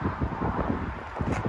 ハハハ